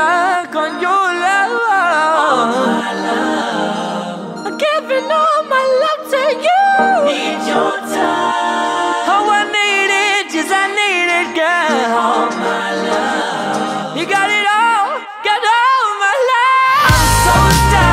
check on your love. All my love. I'm giving all my love to you. Need your time. Oh, I need it, yes, I need it, girl. All my love. You got it all, got all my love. I'm so down.